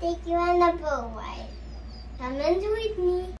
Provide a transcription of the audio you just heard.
take you on a boat ride. Come and with me.